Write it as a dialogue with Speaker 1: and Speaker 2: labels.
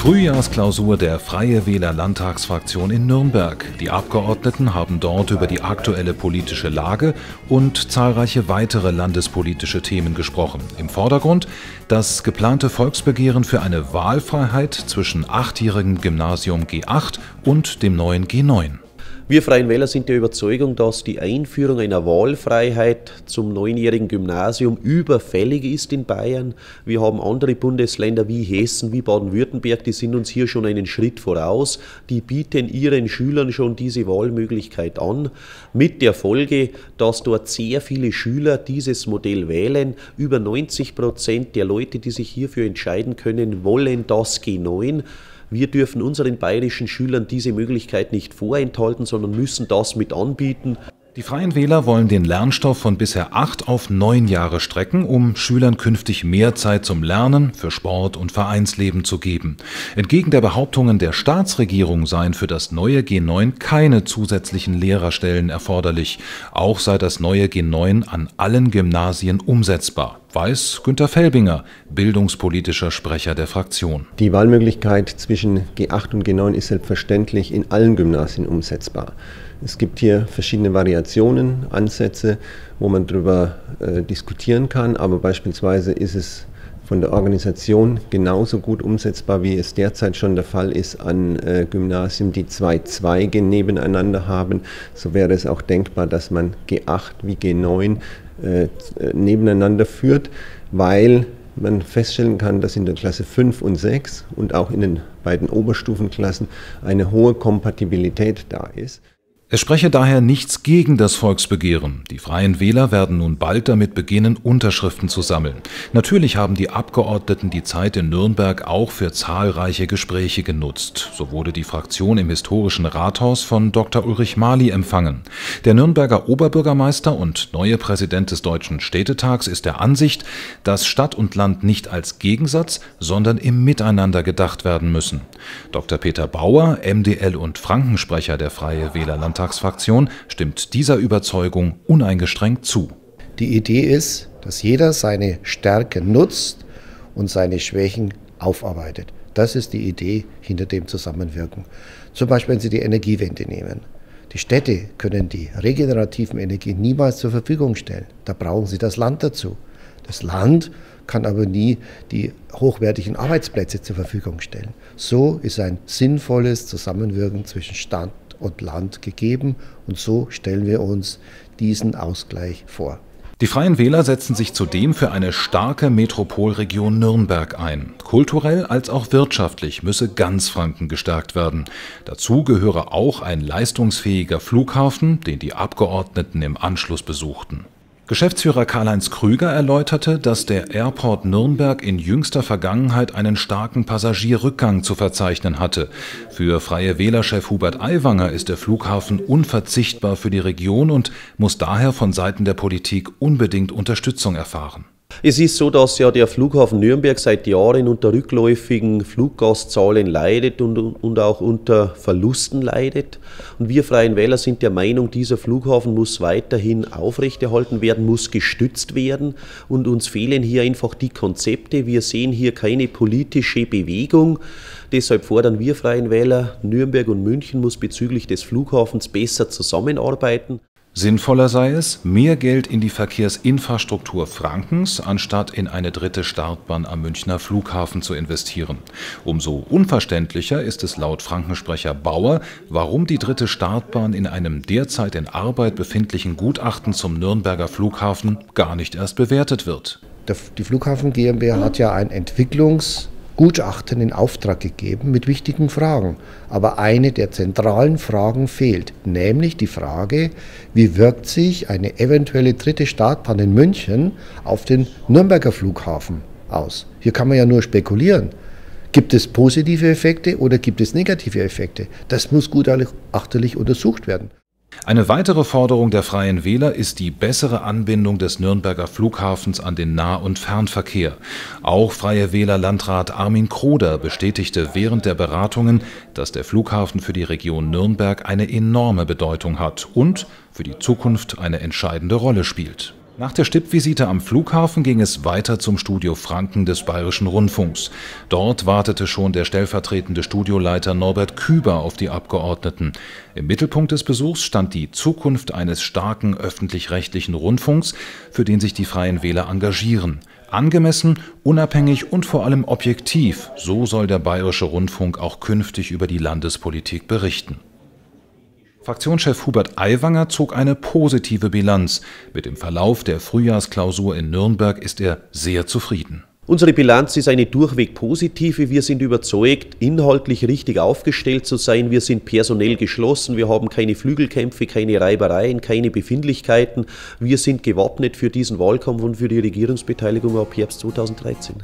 Speaker 1: Frühjahrsklausur der Freie Wähler Landtagsfraktion in Nürnberg. Die Abgeordneten haben dort über die aktuelle politische Lage und zahlreiche weitere landespolitische Themen gesprochen. Im Vordergrund das geplante Volksbegehren für eine Wahlfreiheit zwischen achtjährigem Gymnasium G8 und dem neuen G9.
Speaker 2: Wir Freien Wähler sind der Überzeugung, dass die Einführung einer Wahlfreiheit zum neunjährigen Gymnasium überfällig ist in Bayern. Wir haben andere Bundesländer wie Hessen, wie Baden-Württemberg, die sind uns hier schon einen Schritt voraus. Die bieten ihren Schülern schon diese Wahlmöglichkeit an, mit der Folge, dass dort sehr viele Schüler dieses Modell wählen. Über 90 Prozent der Leute, die sich hierfür entscheiden können, wollen das G9. Wir dürfen unseren bayerischen Schülern diese Möglichkeit nicht vorenthalten, sondern müssen das mit anbieten.
Speaker 1: Die Freien Wähler wollen den Lernstoff von bisher acht auf neun Jahre strecken, um Schülern künftig mehr Zeit zum Lernen, für Sport und Vereinsleben zu geben. Entgegen der Behauptungen der Staatsregierung seien für das neue G9 keine zusätzlichen Lehrerstellen erforderlich. Auch sei das neue G9 an allen Gymnasien umsetzbar, weiß Günter Felbinger, bildungspolitischer Sprecher der Fraktion.
Speaker 3: Die Wahlmöglichkeit zwischen G8 und G9 ist selbstverständlich in allen Gymnasien umsetzbar. Es gibt hier verschiedene Variationen, Ansätze, wo man darüber äh, diskutieren kann, aber beispielsweise ist es von der Organisation genauso gut umsetzbar, wie es derzeit schon der Fall ist an äh, Gymnasien, die zwei Zweige nebeneinander haben. So wäre es auch denkbar, dass man G8 wie G9 äh, nebeneinander führt, weil man feststellen kann, dass in der Klasse 5 und 6 und auch in den beiden Oberstufenklassen eine hohe Kompatibilität da ist.
Speaker 1: Es spreche daher nichts gegen das Volksbegehren. Die Freien Wähler werden nun bald damit beginnen, Unterschriften zu sammeln. Natürlich haben die Abgeordneten die Zeit in Nürnberg auch für zahlreiche Gespräche genutzt. So wurde die Fraktion im historischen Rathaus von Dr. Ulrich Mali empfangen. Der Nürnberger Oberbürgermeister und neue Präsident des Deutschen Städtetags ist der Ansicht, dass Stadt und Land nicht als Gegensatz, sondern im Miteinander gedacht werden müssen. Dr. Peter Bauer, MDL und Frankensprecher der Freie Wähler Landtag Landtagsfraktion stimmt dieser Überzeugung uneingeschränkt zu.
Speaker 4: Die Idee ist, dass jeder seine Stärken nutzt und seine Schwächen aufarbeitet. Das ist die Idee hinter dem Zusammenwirken. Zum Beispiel, wenn Sie die Energiewende nehmen. Die Städte können die regenerativen Energien niemals zur Verfügung stellen. Da brauchen sie das Land dazu. Das Land kann aber nie die hochwertigen Arbeitsplätze zur Verfügung stellen. So ist ein sinnvolles Zusammenwirken zwischen Stadt und Land gegeben. Und so stellen wir uns diesen Ausgleich vor.
Speaker 1: Die Freien Wähler setzen sich zudem für eine starke Metropolregion Nürnberg ein. Kulturell als auch wirtschaftlich müsse ganz Franken gestärkt werden. Dazu gehöre auch ein leistungsfähiger Flughafen, den die Abgeordneten im Anschluss besuchten. Geschäftsführer Karl-Heinz Krüger erläuterte, dass der Airport Nürnberg in jüngster Vergangenheit einen starken Passagierrückgang zu verzeichnen hatte. Für Freie Wählerchef Hubert Aiwanger ist der Flughafen unverzichtbar für die Region und muss daher von Seiten der Politik unbedingt Unterstützung erfahren.
Speaker 2: Es ist so, dass ja der Flughafen Nürnberg seit Jahren unter rückläufigen Fluggastzahlen leidet und, und auch unter Verlusten leidet. Und wir Freien Wähler sind der Meinung, dieser Flughafen muss weiterhin aufrechterhalten werden, muss gestützt werden. Und uns fehlen hier einfach die Konzepte. Wir sehen hier keine politische Bewegung. Deshalb fordern wir Freien Wähler, Nürnberg und München muss bezüglich des Flughafens besser zusammenarbeiten.
Speaker 1: Sinnvoller sei es, mehr Geld in die Verkehrsinfrastruktur Frankens anstatt in eine dritte Startbahn am Münchner Flughafen zu investieren. Umso unverständlicher ist es laut Frankensprecher Bauer, warum die dritte Startbahn in einem derzeit in Arbeit befindlichen Gutachten zum Nürnberger Flughafen gar nicht erst bewertet wird.
Speaker 4: Die Flughafen GmbH hat ja ein Entwicklungs- Gutachten in Auftrag gegeben mit wichtigen Fragen. Aber eine der zentralen Fragen fehlt, nämlich die Frage, wie wirkt sich eine eventuelle dritte Startbahn in München auf den Nürnberger Flughafen aus? Hier kann man ja nur spekulieren. Gibt es positive Effekte oder gibt es negative Effekte? Das muss gutachterlich untersucht werden.
Speaker 1: Eine weitere Forderung der Freien Wähler ist die bessere Anbindung des Nürnberger Flughafens an den Nah- und Fernverkehr. Auch Freie Wähler Landrat Armin Kroder bestätigte während der Beratungen, dass der Flughafen für die Region Nürnberg eine enorme Bedeutung hat und für die Zukunft eine entscheidende Rolle spielt. Nach der Stippvisite am Flughafen ging es weiter zum Studio Franken des Bayerischen Rundfunks. Dort wartete schon der stellvertretende Studioleiter Norbert Küber auf die Abgeordneten. Im Mittelpunkt des Besuchs stand die Zukunft eines starken öffentlich-rechtlichen Rundfunks, für den sich die Freien Wähler engagieren. Angemessen, unabhängig und vor allem objektiv, so soll der Bayerische Rundfunk auch künftig über die Landespolitik berichten. Fraktionschef Hubert Aiwanger zog eine positive Bilanz. Mit dem Verlauf der Frühjahrsklausur in Nürnberg ist er sehr zufrieden.
Speaker 2: Unsere Bilanz ist eine durchweg positive. Wir sind überzeugt, inhaltlich richtig aufgestellt zu sein. Wir sind personell geschlossen. Wir haben keine Flügelkämpfe, keine Reibereien, keine Befindlichkeiten. Wir sind gewappnet für diesen Wahlkampf und für die Regierungsbeteiligung ab Herbst 2013.